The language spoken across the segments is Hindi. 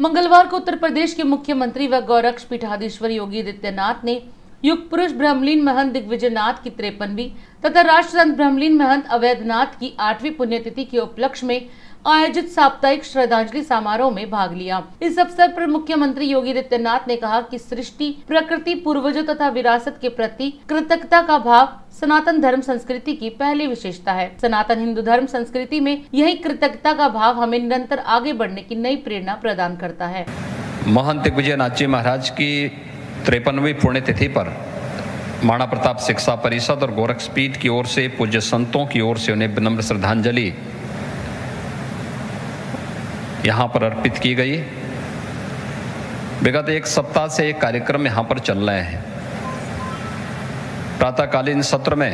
मंगलवार को उत्तर प्रदेश के मुख्यमंत्री व गौरक्ष पीठाधीश्वर योगी आदित्यनाथ ने युग पुरुष ब्रह्मलीन महंत दिग्विजयनाथ की तिरपनवी तथा राष्ट्रसंत ब्रह्मलीन महंत अवैधनाथ की आठवीं पुण्यतिथि के उपलक्ष्य में आयोजित साप्ताहिक श्रद्धांजलि समारोह में भाग लिया। इस अवसर पर मुख्यमंत्री योगी आदित्यनाथ ने कहा कि सृष्टि, प्रकृति, पूर्वजों तथा विरासत के प्रति कृतज्ञता का भाव सनातन धर्म संस्कृति की पहली विशेषता है। सनातन हिंदू धर्म संस्कृति में यही कृतज्ञता का भाव हमें निरंतर आगे बढ़ने की नई प्रेरणा प्रदान करता है। महंत दिग्विजयनाथ जी महाराज की तिरपनवीं पुण्यतिथि पर माणा प्रताप शिक्षा परिषद और गोरक्ष पीठ की ओर से पूज्य संतों की ओर से उन्हें विनम्र श्रद्धांजलि यहाँ पर अर्पित की गई। विगत एक सप्ताह से एक कार्यक्रम यहाँ पर चल रहे हैं। प्रातःकालीन सत्र में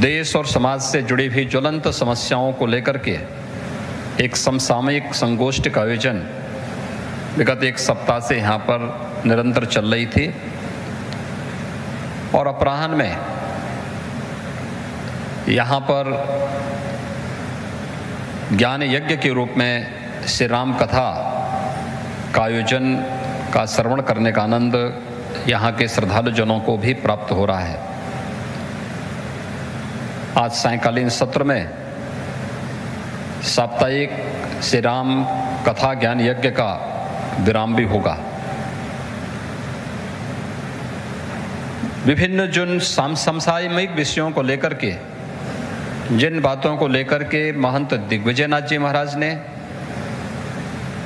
देश और समाज से जुड़ी हुई ज्वलंत समस्याओं को लेकर के एक समसामयिक संगोष्ठी का आयोजन विगत एक सप्ताह से यहाँ पर निरंतर चल रही थी और अपराह्न में यहाँ पर ज्ञान यज्ञ के रूप में श्री राम कथा का आयोजन का श्रवण करने का आनंद यहाँ के श्रद्धालु जनों को भी प्राप्त हो रहा है। आज सायकालीन सत्र में साप्ताहिक श्री राम कथा ज्ञान यज्ञ का विराम भी होगा। विभिन्न जिन समसामयिक विषयों को लेकर के, जिन बातों को लेकर के महंत दिग्विजयनाथ जी महाराज ने,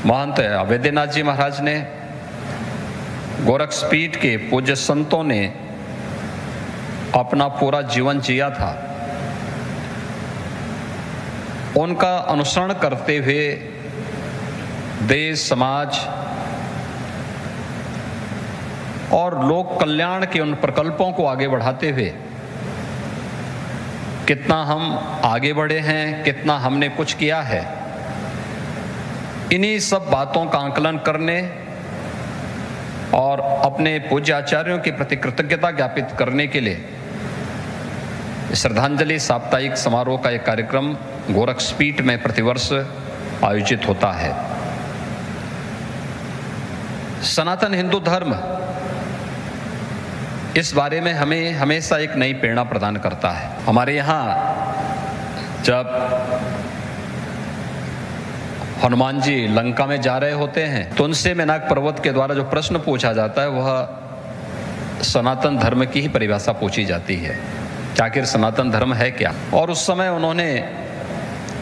महंत अवैधनाथ जी महाराज ने गोरक्षपीठ के पूज्य संतों ने अपना पूरा जीवन जिया था। उनका अनुसरण करते हुए देश, समाज और लोक कल्याण के उन प्रकल्पों को आगे बढ़ाते हुए कितना हम आगे बढ़े हैं, कितना हमने कुछ किया है, इन्हीं सब बातों का आंकलन करने और अपने पूज्य आचार्यों के प्रति कृतज्ञता ज्ञापित करने के लिए श्रद्धांजलि साप्ताहिक समारोह का एक कार्यक्रम गोरक्षपीठ में प्रतिवर्ष आयोजित होता है। सनातन हिंदू धर्म इस बारे में हमें हमेशा एक नई प्रेरणा प्रदान करता है। हमारे यहाँ जब हनुमान जी लंका में जा रहे होते हैं तो उनसे मेनाक पर्वत के द्वारा जो प्रश्न पूछा जाता है, वह सनातन धर्म की ही परिभाषा पूछी जाती है। आखिर सनातन धर्म है क्या? और उस समय उन्होंने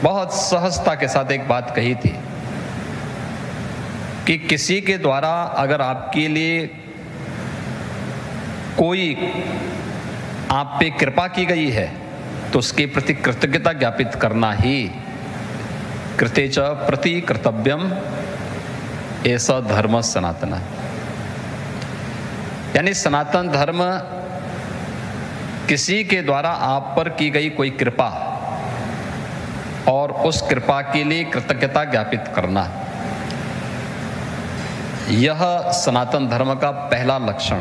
बहुत सहजता के साथ एक बात कही थी कि किसी के द्वारा अगर आपके लिए कोई आप पे कृपा की गई है तो उसके प्रति कृतज्ञता ज्ञापित करना ही कृते च प्रति कर्तव्यम ऐसा धर्म सनातन। यानी सनातन धर्म किसी के द्वारा आप पर की गई कोई कृपा और उस कृपा के लिए कृतज्ञता ज्ञापित करना, यह सनातन धर्म का पहला लक्षण।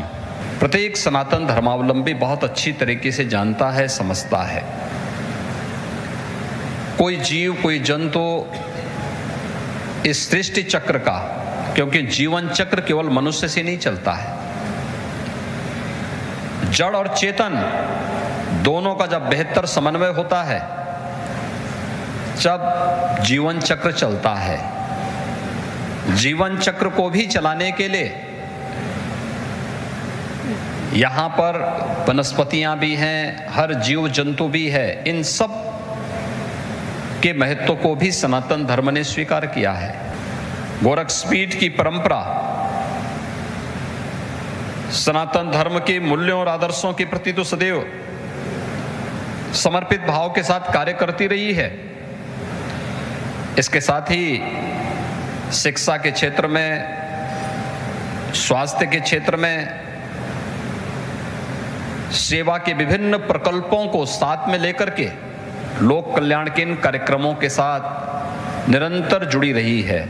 प्रत्येक सनातन धर्मावलंबी बहुत अच्छी तरीके से जानता है, समझता है। कोई जीव, कोई जंतु इस सृष्टि चक्र का, क्योंकि जीवन चक्र केवल मनुष्य से नहीं चलता है। जड़ और चेतन दोनों का जब बेहतर समन्वय होता है जब जीवन चक्र चलता है। जीवन चक्र को भी चलाने के लिए यहाँ पर वनस्पतियाँ भी हैं, हर जीव जंतु भी है, इन सब के महत्व को भी सनातन धर्म ने स्वीकार किया है। गोरखस्पीठ की परंपरा सनातन धर्म के मूल्यों और आदर्शों के प्रति तो सदैव समर्पित भाव के साथ कार्य करती रही है। इसके साथ ही शिक्षा के क्षेत्र में, स्वास्थ्य के क्षेत्र में, सेवा के विभिन्न प्रकल्पों को साथ में लेकर के लोक कल्याण के इन कार्यक्रमों के साथ निरंतर जुड़ी रही है।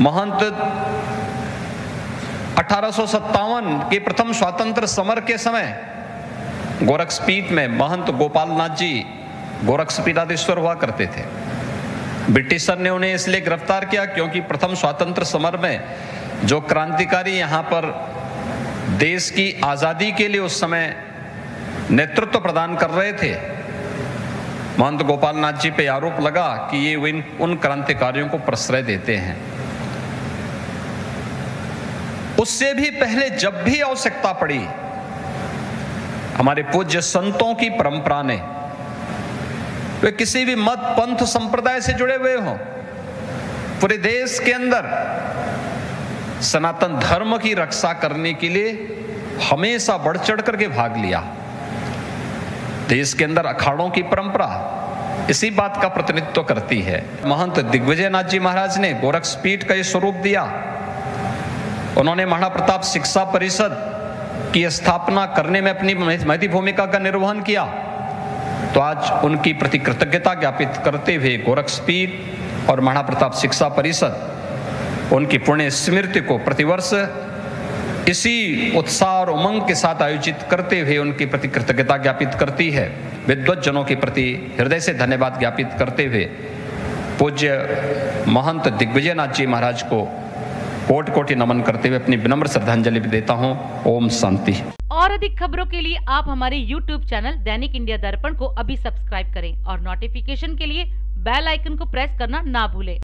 महंत अठारह के प्रथम स्वतंत्र समर के समय गोरखपीठ में महंत गोपाल नाथ जी गोरक्ष हुआ करते थे। ब्रिटिशर ने उन्हें इसलिए गिरफ़्तार किया क्योंकि प्रथम स्वतंत्र समर में जो क्रांतिकारी यहाँ पर देश की आज़ादी के लिए उस समय नेतृत्व प्रदान कर रहे थे। महंत गोपाल नाथ जी पे आरोप लगा कि ये उन उन क्रांतिकारियों को प्रश्रय देते हैं। उससे भी पहले जब भी आवश्यकता पड़ी, हमारे पूज्य संतों की परंपरा ने, वे किसी भी मत, पंथ, संप्रदाय से जुड़े हुए हों, पूरे देश के अंदर सनातन धर्म की रक्षा करने के लिए हमेशा बढ़ चढ़ करके भाग लिया। देश के अंदर अखाड़ों की परंपरा इसी बात का प्रतिनिधित्व करती है। महंत दिग्विजय नाथ जी महाराज ने गोरक्ष पीठ का ये स्वरूप दिया। उन्होंने महाराणा प्रताप शिक्षा परिषद की स्थापना करने में अपनी महती भूमिका का निर्वहन किया। तो आज उनकी प्रति कृतज्ञता ज्ञापित करते हुए गोरक्ष पीठ और महाराणा प्रताप शिक्षा परिषद उनकी पुण्य स्मृति को प्रतिवर्ष इसी उत्साह और उमंग के साथ आयोजित करते हुए उनके प्रति कृतज्ञता ज्ञापित करती है। विद्वत जनों के प्रति हृदय से धन्यवाद ज्ञापित करते हुए पूज्य महंत दिग्विजय नाथ जी महाराज को कोट कोटि नमन करते हुए अपनी विनम्र श्रद्धांजलि देता हूँ। ओम शांति। और अधिक खबरों के लिए आप हमारे YouTube चैनल दैनिक इंडिया दर्पण को अभी सब्सक्राइब करें और नोटिफिकेशन के लिए बेल आइकन को प्रेस करना ना भूलें।